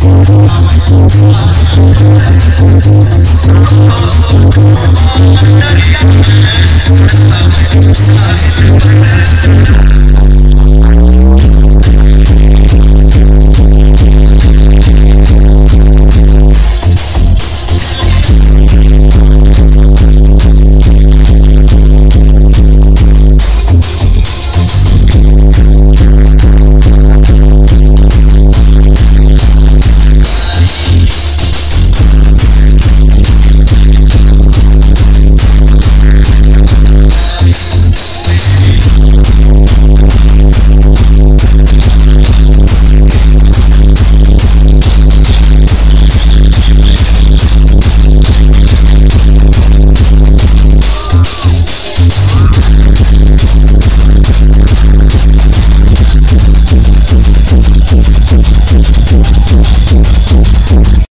Thank you. Boom.